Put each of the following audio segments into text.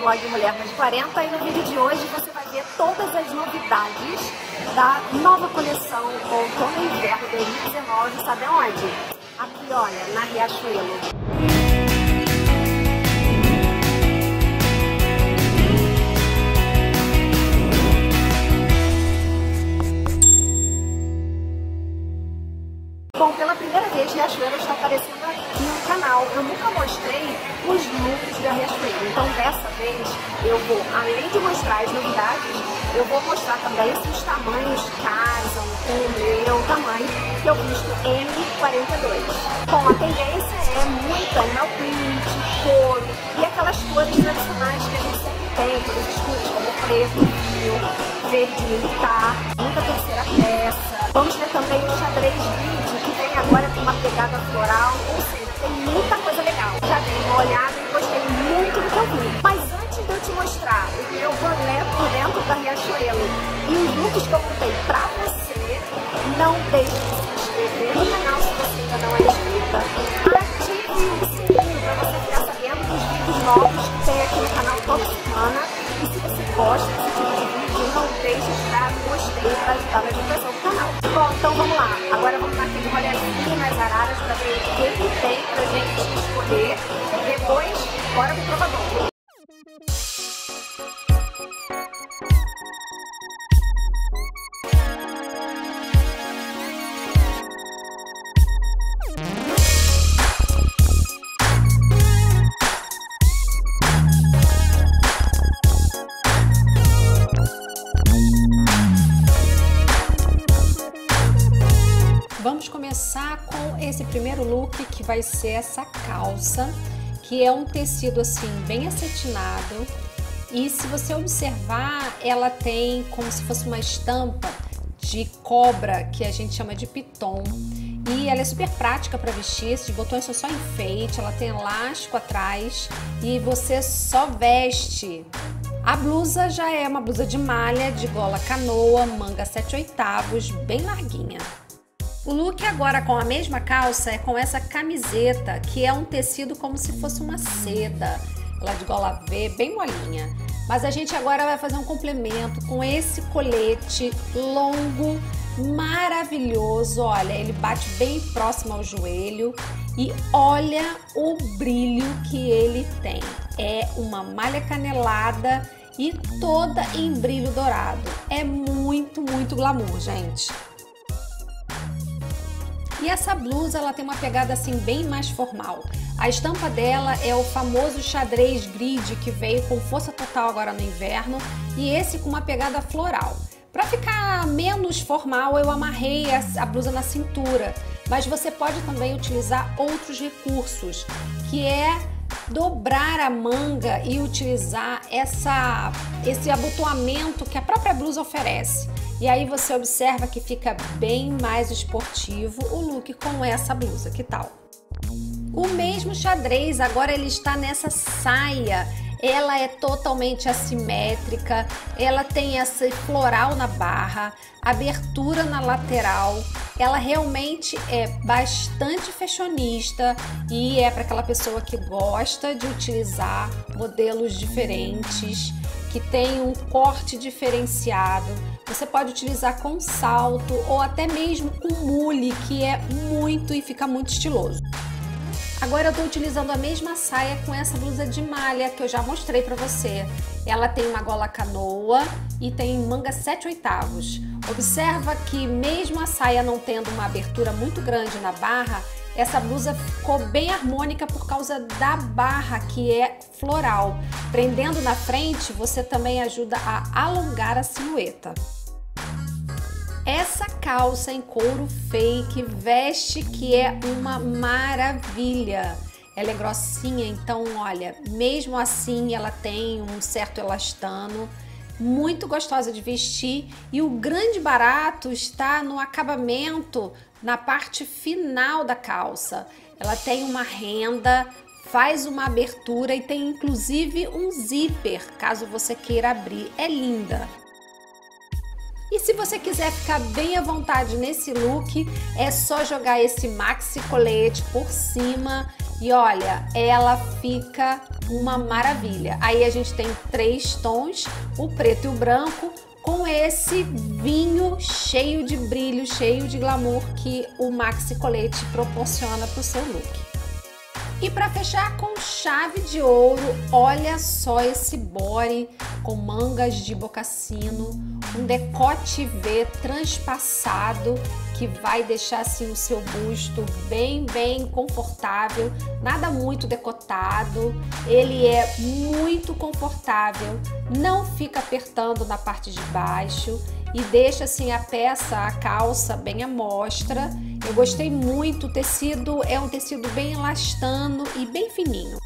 blog Mulher Mais de 40 e no vídeo de hoje você vai ver todas as novidades da nova coleção Outono e Inverno 2019, sabe onde? Aqui, olha, na Riachuelo. Da Riachuelo. Então, dessa vez, eu vou, além de mostrar as novidades, eu vou mostrar também os tamanhos casam com o tamanho, que eu visto M42. Bom, a tendência é muito animal print, couro e aquelas cores tradicionais que a gente sempre tem, cores escuras, como preto, vinho, verde militar, muita terceira peça. Vamos ter também o xadrez vídeo, que vem agora com uma pegada floral, ou seja, tem muita coisa legal. Já dei uma olhada Mas antes de eu te mostrar o meu boné por dentro da Riachuelo e os looks que eu montei pra você, não deixe de se inscrever no canal se você ainda não é inscrita. Ative o sininho pra você ficar sabendo dos vídeos novos que tem aqui no canal toda semana. E se você gosta desse tipo de vídeo, não deixe de dar gostei para ajudar na divulgação do canal. Bom, então vamos lá. Agora vamos dar aquele rolezinho nas araras para ver o que, esse primeiro look que vai ser essa calça, que é um tecido assim bem acetinado. E se você observar, ela tem como se fosse uma estampa de cobra, que a gente chama de piton. E ela é super prática para vestir, esses botões são só enfeite, ela tem elástico atrás e você só veste. A blusa já é uma blusa de malha, de gola canoa, manga 7 oitavos, bem larguinha. O look agora com a mesma calça é com essa camiseta, que é um tecido como se fosse uma seda. Ela é de gola V, bem molinha. Mas a gente agora vai fazer um complemento com esse colete longo, maravilhoso. Olha, ele bate bem próximo ao joelho e olha o brilho que ele tem. É uma malha canelada e toda em brilho dourado. É muito, muito glamour, gente. E essa blusa ela tem uma pegada assim bem mais formal. A estampa dela é o famoso xadrez grid que veio com força total agora no inverno e esse com uma pegada floral. Para ficar menos formal, eu amarrei a blusa na cintura, mas você pode também utilizar outros recursos, que é dobrar a manga e utilizar essa, esse abotoamento que a própria blusa oferece. E aí você observa que fica bem mais esportivo o look com essa blusa, que tal? O mesmo xadrez, agora ele está nessa saia. Ela é totalmente assimétrica, ela tem esse floral na barra, abertura na lateral, ela realmente é bastante fashionista e é para aquela pessoa que gosta de utilizar modelos diferentes, que tem um corte diferenciado. Você pode utilizar com salto ou até mesmo com mule, que é muito e fica muito estiloso. Agora eu estou utilizando a mesma saia com essa blusa de malha que eu já mostrei para você. Ela tem uma gola canoa e tem manga 7 oitavos. Observa que mesmo a saia não tendo uma abertura muito grande na barra, essa blusa ficou bem harmônica por causa da barra que é floral. Prendendo na frente, você também ajuda a alongar a silhueta. Essa calça em couro fake veste que é uma maravilha. Ela é grossinha, então olha, mesmo assim ela tem um certo elastano, muito gostosa de vestir e o grande barato está no acabamento, na parte final da calça. Ela tem uma renda, faz uma abertura e tem inclusive um zíper, caso você queira abrir. É linda. E se você quiser ficar bem à vontade nesse look, é só jogar esse maxi colete por cima E olha, ela fica uma maravilha. Aí a gente tem três tons, o preto e o branco, com esse vinho cheio de brilho, cheio de glamour que o Maxi Colete proporciona para o seu look. E para fechar com chave de ouro, olha só esse body com mangas de bocassino, um decote V transpassado que vai deixar assim o seu busto bem, bem confortável, nada muito decotado. Ele é muito confortável, não fica apertando na parte de baixo e deixa assim a peça, a calça bem à mostra. Eu gostei muito, o tecido é um tecido bem elastano e bem fininho.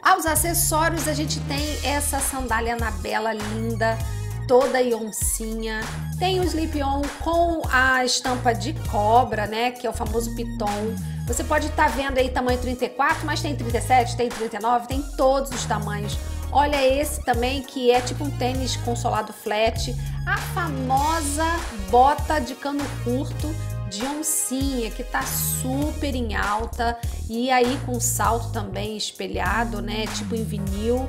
Aos acessórios a gente tem essa sandália Anabela linda, toda em oncinha. Tem o slip-on com a estampa de cobra, né, que é o famoso piton. Você pode estar tá vendo aí tamanho 34, mas tem 37, tem 39, tem todos os tamanhos. Olha esse também que é tipo um tênis consolado flat, a famosa bota de cano curto de oncinha que tá super em alta e aí com salto também espelhado, né, tipo em vinil.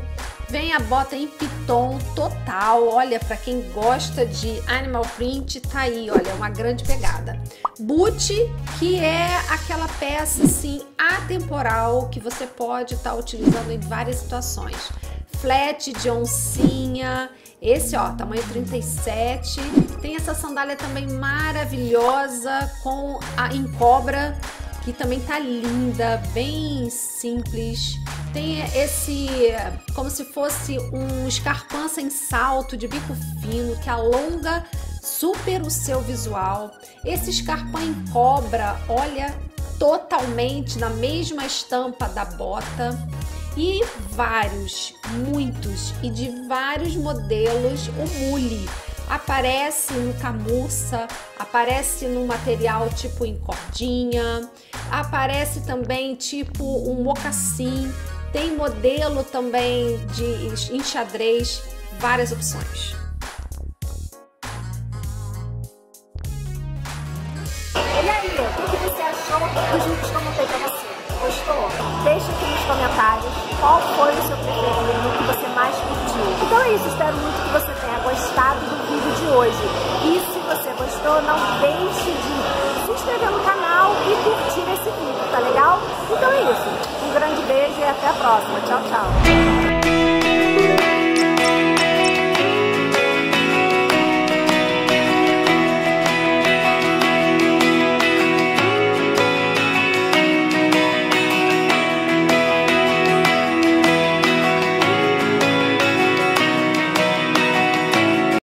Vem a bota em piton total, olha, para quem gosta de animal print, tá aí, olha, uma grande pegada. Boot, que é aquela peça assim atemporal que você pode estar tá utilizando em várias situações. Flat de oncinha, esse ó, tamanho 37. Tem essa sandália também maravilhosa com a em cobra que também tá linda, bem simples. Tem esse, como se fosse um escarpão sem salto de bico fino que alonga super o seu visual. Esse escarpão em cobra, olha, totalmente na mesma estampa da bota. E vários, muitos e de vários modelos o mule aparece no camurça, aparece no material tipo em cordinha, aparece também tipo um mocassim, tem modelo também de enxadrez, várias opções. E aí, o que você achou dos vídeos que eu montei pra você? Gostou? Deixa aqui nos comentários qual foi o seu preferido, o que você mais curtiu. Então é isso, espero muito que você tenha gostado do vídeo de hoje. E se você gostou, não deixe de se inscrever no canal e curtir esse vídeo, tá legal? Então é isso. Um grande beijo e até a próxima. Tchau, tchau.